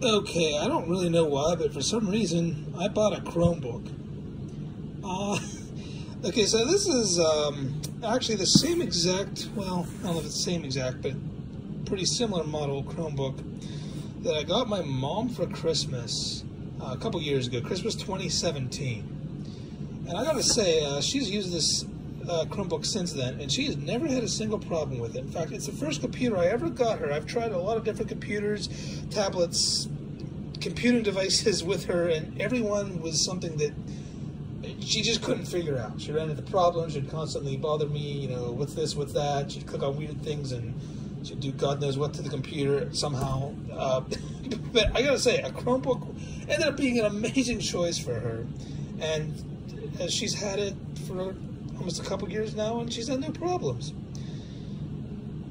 Okay, I don't really know why, but for some reason, I bought a Chromebook. Uh, okay, so this is um, actually the same exact, well, I don't know if it's the same exact, but pretty similar model Chromebook that I got my mom for Christmas uh, a couple years ago, Christmas 2017. And I gotta say, uh, she's used this uh, Chromebook since then, and she has never had a single problem with it. In fact, it's the first computer I ever got her. I've tried a lot of different computers, tablets, computing devices with her, and everyone was something that she just couldn't figure out. She ran into problems. She'd constantly bother me, you know, what's this, what's that. She'd click on weird things and she'd do God knows what to the computer somehow. Uh, but I gotta say, a Chromebook ended up being an amazing choice for her. And uh, she's had it for almost a couple years now, and she's had no problems.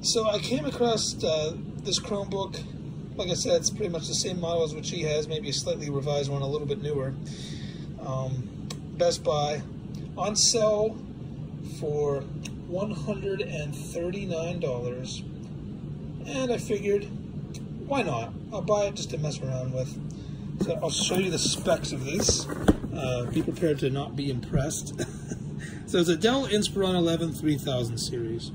So I came across uh, this Chromebook. Like I said, it's pretty much the same model as what she has, maybe a slightly revised one, a little bit newer. Um, Best Buy on sale for $139. And I figured, why not? I'll buy it just to mess around with. So I'll show you the specs of this. Uh, be prepared to not be impressed. so it's a Dell Inspiron 11 3000 series.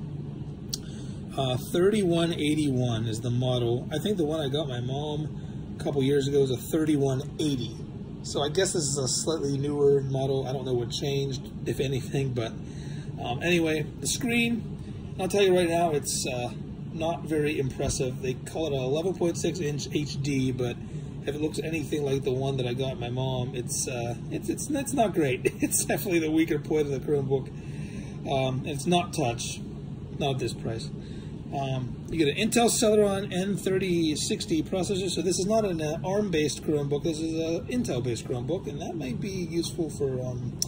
Uh, 3181 is the model. I think the one I got my mom a couple years ago was a 3180. So I guess this is a slightly newer model. I don't know what changed, if anything, but um, anyway, the screen, I'll tell you right now, it's uh, not very impressive. They call it a 11.6 inch HD, but if it looks anything like the one that I got my mom, it's uh, it's it's it's not great. It's definitely the weaker point of the Chromebook. Um, it's not touch, not this price. Um, you get an Intel Celeron N3060 processor, so this is not an uh, ARM-based Chromebook. This is an Intel-based Chromebook, and that might be useful for um,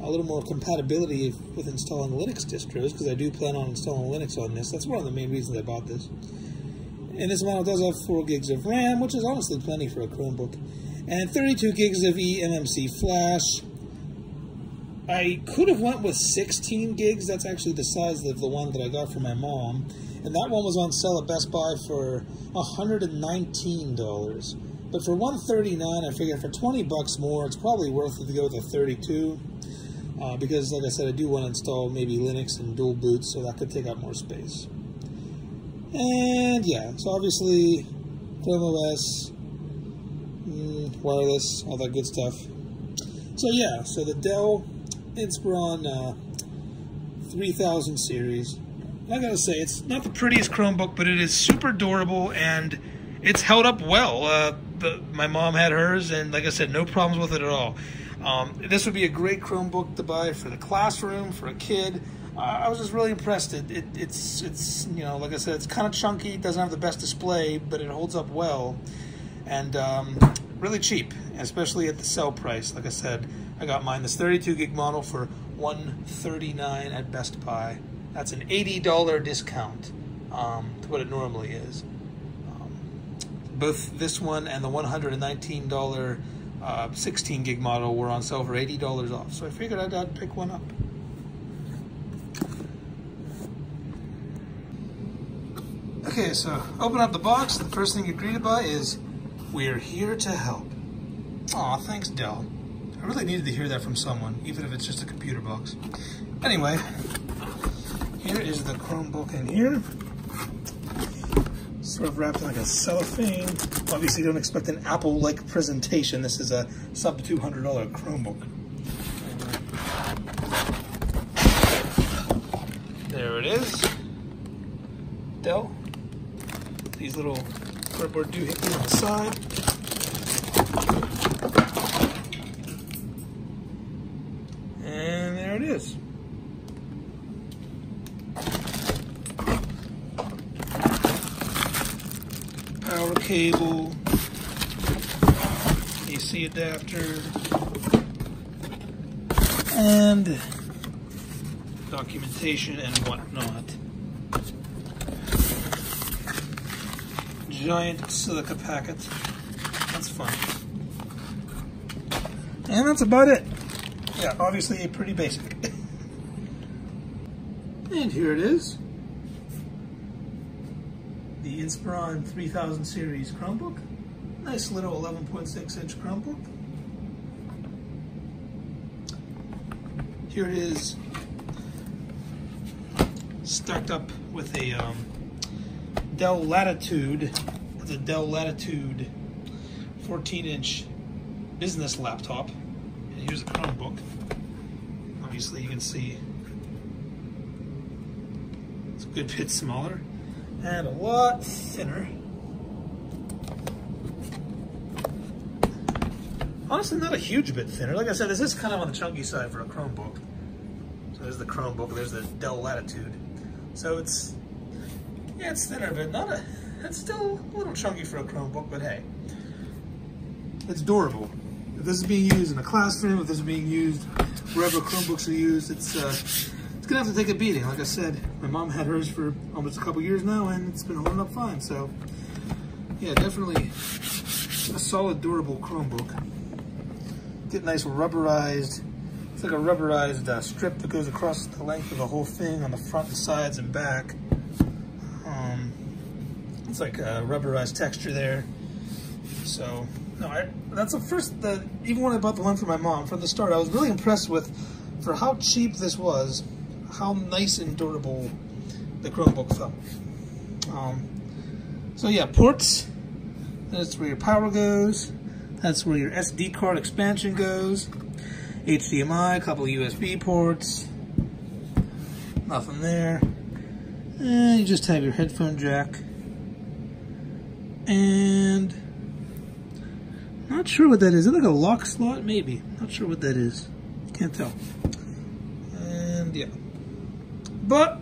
a little more compatibility with installing Linux distros, because I do plan on installing Linux on this. That's one of the main reasons I bought this. And this model does have 4 gigs of RAM, which is honestly plenty for a Chromebook, and 32 gigs of eMMC flash. I could have went with 16 gigs. That's actually the size of the one that I got for my mom. And that one was on sale at Best Buy for $119. But for 139 I figured for 20 bucks more, it's probably worth it to go with a 32. Uh, because, like I said, I do want to install maybe Linux and dual boots, so that could take up more space. And yeah, so obviously, Chrome OS, mm, wireless, all that good stuff. So yeah, so the Dell Inspiron uh, 3000 series. I gotta say, it's not the prettiest Chromebook, but it is super durable and it's held up well. Uh, my mom had hers, and like I said, no problems with it at all. Um, this would be a great Chromebook to buy for the classroom, for a kid. I was just really impressed. It, it, it's, it's, you know, like I said, it's kind of chunky. It doesn't have the best display, but it holds up well. And um, really cheap, especially at the sell price. Like I said, I got mine, this 32 gig model for 139 at Best Buy. That's an $80 discount um, to what it normally is. Um, both this one and the $119 uh, 16 gig model were on sale for $80 off. So I figured I'd, I'd pick one up. Okay, so open up the box. The first thing you're greeted by is, we're here to help. Aw, thanks Dell. I really needed to hear that from someone, even if it's just a computer box. Anyway, here is the Chromebook in here. Sort of wrapped in like a cellophane. Obviously don't expect an Apple-like presentation. This is a sub $200 Chromebook. There it is. Dell. These little cardboard doohickeys on the side. And there it is. power cable, AC adapter, and documentation and whatnot. Giant silica packet. That's fun. And that's about it. Yeah, obviously pretty basic. and here it is the Inspiron 3000 series Chromebook. Nice little 11.6 inch Chromebook. Here it is, stacked up with a um, Dell Latitude. A Dell Latitude 14 inch business laptop. And here's a Chromebook. Obviously, you can see it's a good bit smaller and a lot thinner. Honestly, not a huge bit thinner. Like I said, this is kind of on the chunky side for a Chromebook. So there's the Chromebook, there's the Dell Latitude. So it's, yeah, it's thinner, but not a, it's still a little chunky for a Chromebook, but hey, it's durable. If this is being used in a classroom, if this is being used wherever Chromebooks are used, it's, uh, it's gonna have to take a beating. Like I said, my mom had hers for almost a couple years now, and it's been holding up fine. So, yeah, definitely a solid, durable Chromebook. Get nice rubberized it's like a rubberized uh, strip that goes across the length of the whole thing on the front and sides and back. Um, it's like a rubberized texture there. So, no, I, that's the first, the, even when I bought the one for my mom, from the start, I was really impressed with, for how cheap this was, how nice and durable the Chromebook felt. Um, so yeah, ports, that's where your power goes. That's where your SD card expansion goes. HDMI, a couple USB ports, nothing there. And you just have your headphone jack. And not sure what that is. Is it like a lock slot? Maybe. Not sure what that is. Can't tell. And yeah. But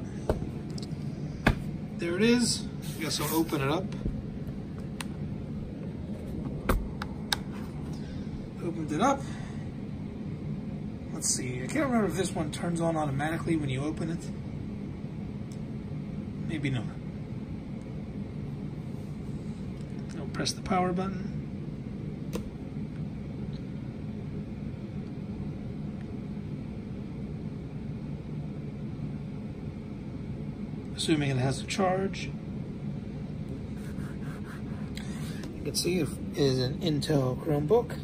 there it is. I guess I'll open it up. Opened it up. Let's see, I can't remember if this one turns on automatically when you open it. Maybe not. I'll press the power button. Assuming it has a charge. You can see it is an Intel Chromebook.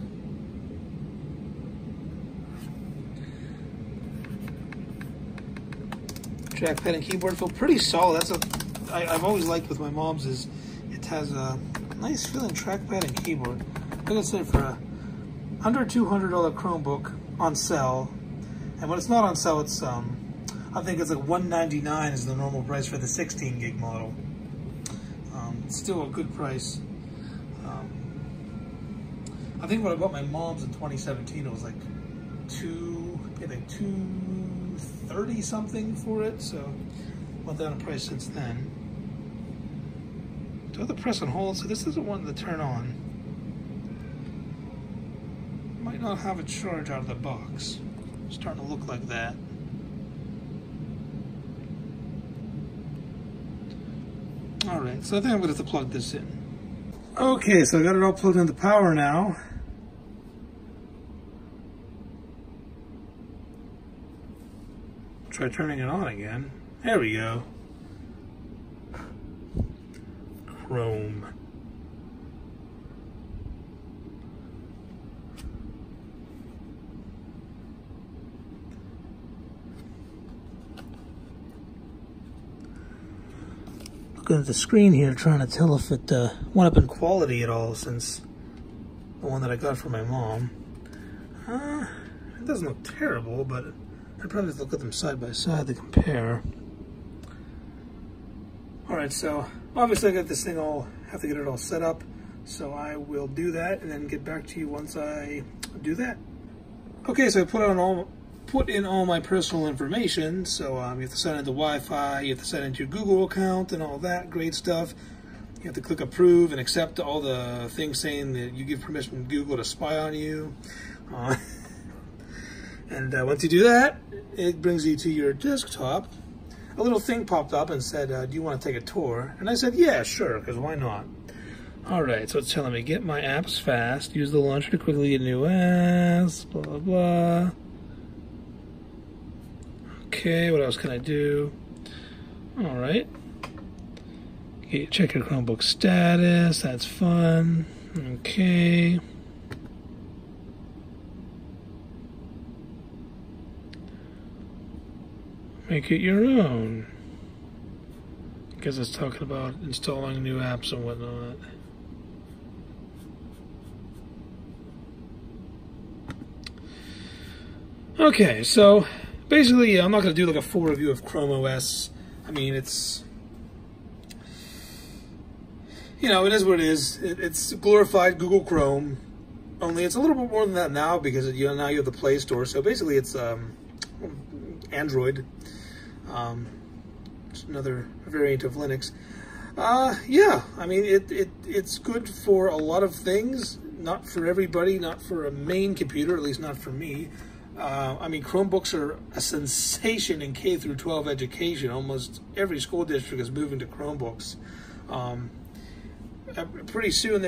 trackpad and keyboard feel pretty solid. That's a I, I've always liked with my mom's is it has a nice feeling trackpad and keyboard. Like I said, for a under $200 Chromebook on sale, and when it's not on sale, it's um I think it's like 199 is the normal price for the 16 gig model. Um, still a good price. Um, I think when I bought my mom's in 2017, it was like two, I think two 30 something for it, so went down in price since then. To press and hold? So this isn't one to turn on. Might not have a charge out of the box. starting to look like that. Alright, so I think I'm going to have to plug this in. Okay, so I got it all plugged into power now. Try turning it on again. There we go. Chrome. Looking at the screen here, trying to tell if it uh, went up in quality at all since the one that I got from my mom. Uh, it doesn't look terrible, but I'd probably look at them side by side to compare. All right, so obviously I got this thing all, have to get it all set up. So I will do that and then get back to you once I do that. Okay, so I put on all put in all my personal information. So um, you have to sign into Wi-Fi, you have to sign into your Google account and all that great stuff. You have to click approve and accept all the things saying that you give permission to Google to spy on you. Uh, and uh, once you do that, it brings you to your desktop. A little thing popped up and said, uh, do you want to take a tour? And I said, yeah, sure, because why not? All right, so it's telling me, get my apps fast, use the launcher to quickly get new apps, blah, blah, blah. Okay, what else can I do? All right. Check your Chromebook status, that's fun. Okay. Make it your own. Because it's talking about installing new apps and whatnot. Okay, so basically, I'm not going to do like a full review of Chrome OS. I mean, it's you know, it is what it is. It, it's glorified Google Chrome, only it's a little bit more than that now because you know now you have the Play Store. So basically, it's um, Android, um, it's another variant of Linux. Uh, yeah, I mean it, it it's good for a lot of things. Not for everybody, not for a main computer, at least not for me. Uh, I mean, Chromebooks are a sensation in K through 12 education. Almost every school district is moving to Chromebooks. Um, uh, pretty soon,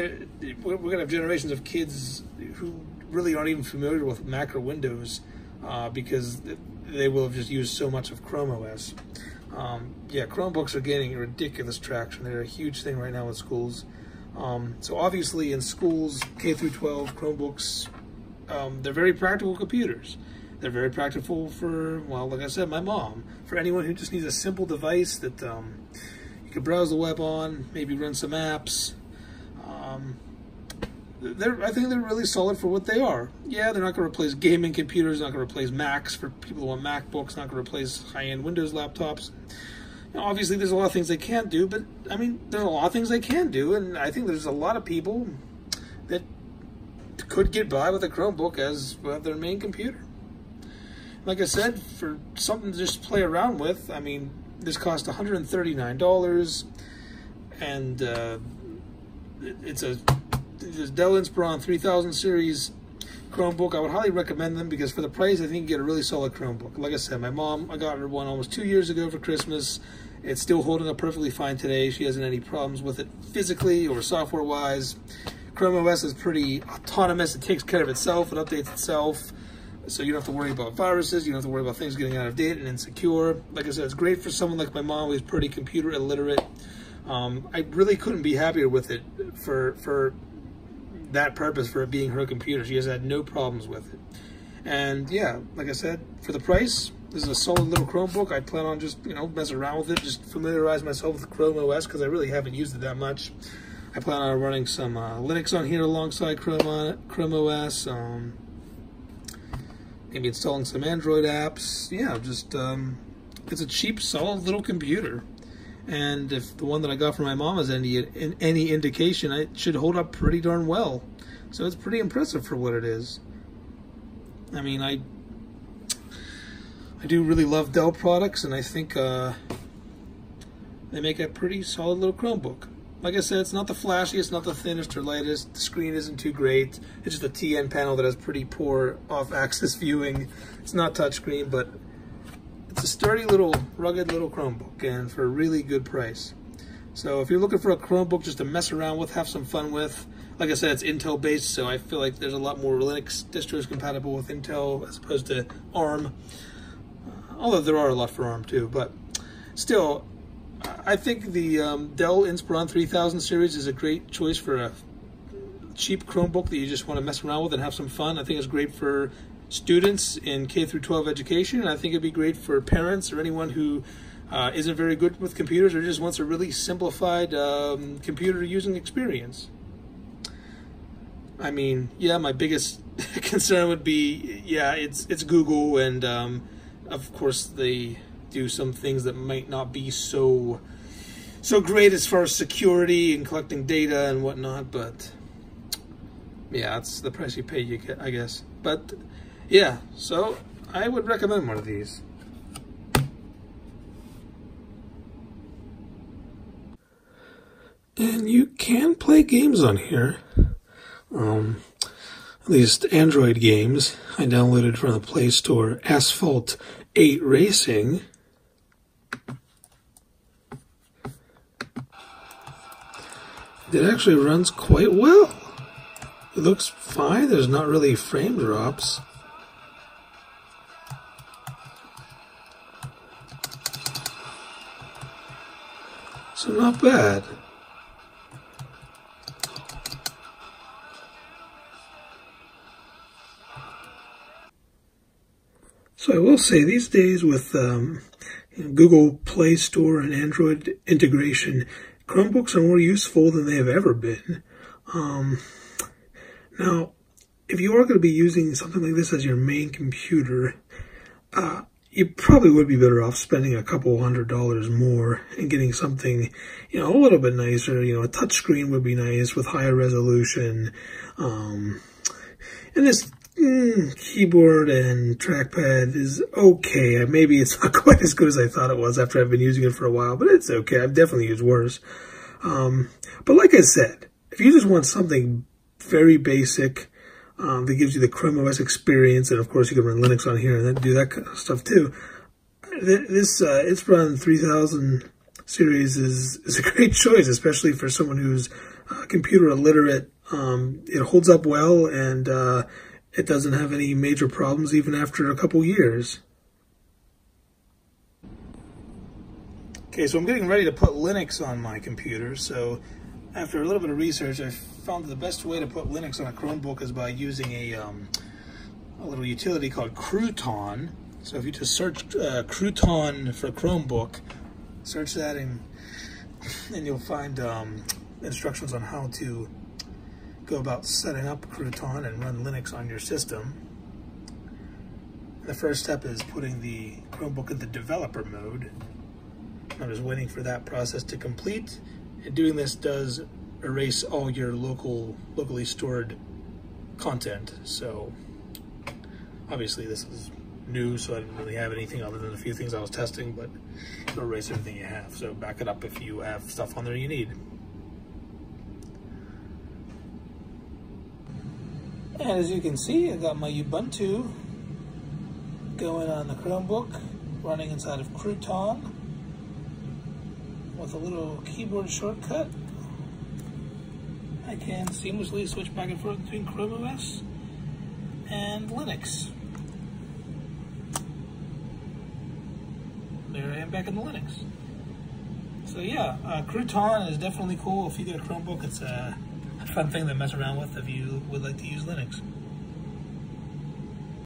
we're going to have generations of kids who really aren't even familiar with Mac or Windows uh, because they will have just used so much of Chrome OS. Um, yeah, Chromebooks are gaining ridiculous traction. They're a huge thing right now in schools. Um, so obviously in schools, K through 12, Chromebooks um, they're very practical computers. They're very practical for, well, like I said, my mom. For anyone who just needs a simple device that um, you can browse the web on, maybe run some apps. They're, I think they're really solid for what they are. Yeah, they're not going to replace gaming computers, not going to replace Macs for people who want MacBooks, not going to replace high-end Windows laptops. Now, obviously, there's a lot of things they can't do, but I mean, there's a lot of things they can do, and I think there's a lot of people that could get by with a Chromebook as their main computer. Like I said, for something to just play around with, I mean, this cost $139, and uh, it's a it's Dell Inspiron 3000 series Chromebook. I would highly recommend them because for the price, I think you get a really solid Chromebook. Like I said, my mom, I got her one almost two years ago for Christmas. It's still holding up perfectly fine today. She hasn't any problems with it physically or software-wise. Chrome OS is pretty autonomous. It takes care of itself. It updates itself. So you don't have to worry about viruses. You don't have to worry about things getting out of date and insecure. Like I said, it's great for someone like my mom who's pretty computer illiterate. Um, I really couldn't be happier with it for for that purpose, for it being her computer. She has had no problems with it. And yeah, like I said, for the price, this is a solid little Chromebook. I plan on just, you know, messing around with it, just familiarize myself with Chrome OS because I really haven't used it that much. I plan on running some uh, Linux on here alongside Chrome, on, Chrome OS. Um, maybe installing some Android apps. Yeah, just um, it's a cheap, solid little computer. And if the one that I got from my mom is any any indication, it should hold up pretty darn well. So it's pretty impressive for what it is. I mean, I I do really love Dell products, and I think uh, they make a pretty solid little Chromebook. Like I said, it's not the flashiest, not the thinnest or lightest. The screen isn't too great. It's just a TN panel that has pretty poor off-axis viewing. It's not touchscreen, but it's a sturdy little, rugged little Chromebook, and for a really good price. So if you're looking for a Chromebook just to mess around with, have some fun with, like I said, it's Intel based, so I feel like there's a lot more Linux distros compatible with Intel as opposed to ARM. Although there are a lot for ARM too, but still, I think the um, Dell Inspiron 3000 series is a great choice for a cheap Chromebook that you just want to mess around with and have some fun. I think it's great for students in K through 12 education, and I think it'd be great for parents or anyone who uh, not very good with computers or just wants a really simplified um, computer using experience. I mean, yeah, my biggest concern would be, yeah, it's it's Google, and um, of course they do some things that might not be so so great as far as security and collecting data and whatnot, but yeah, it's the price you pay, you get, I guess. But yeah, so I would recommend one of these. And you can play games on here. Um, at least Android games. I downloaded from the Play Store Asphalt 8 Racing. it actually runs quite well. It looks fine. There's not really frame drops. So not bad. So I will say these days with um, Google Play Store and Android integration, Chromebooks are more useful than they have ever been. Um, now, if you are going to be using something like this as your main computer, uh, you probably would be better off spending a couple hundred dollars more and getting something, you know, a little bit nicer. You know, a touchscreen would be nice with higher resolution. Um, and this mm, keyboard and trackpad is okay. Maybe it's not quite as good as I thought it was after I've been using it for a while, but it's okay. I've definitely used worse. Um, but like I said, if you just want something very basic, um, that gives you the Chrome OS experience, and of course you can run Linux on here and then do that kind of stuff too. This uh, Inspiron 3000 series is is a great choice, especially for someone who's uh, computer illiterate. Um, it holds up well, and uh, it doesn't have any major problems even after a couple years. Okay, so I'm getting ready to put Linux on my computer, so after a little bit of research, I found that the best way to put Linux on a Chromebook is by using a, um, a little utility called Crouton. So if you just search uh, Crouton for Chromebook, search that and, and you'll find um, instructions on how to go about setting up Crouton and run Linux on your system. The first step is putting the Chromebook into developer mode. I'm just waiting for that process to complete. And doing this does erase all your local, locally stored content. So obviously this is new, so I didn't really have anything other than a few things I was testing, but it'll erase everything you have. So back it up if you have stuff on there you need. And as you can see, I got my Ubuntu going on the Chromebook, running inside of Crouton with a little keyboard shortcut. I can seamlessly switch back and forth between Chrome OS and Linux. There I am back in the Linux. So yeah, uh, Crouton is definitely cool. If you get a Chromebook, it's a fun thing to mess around with if you would like to use Linux.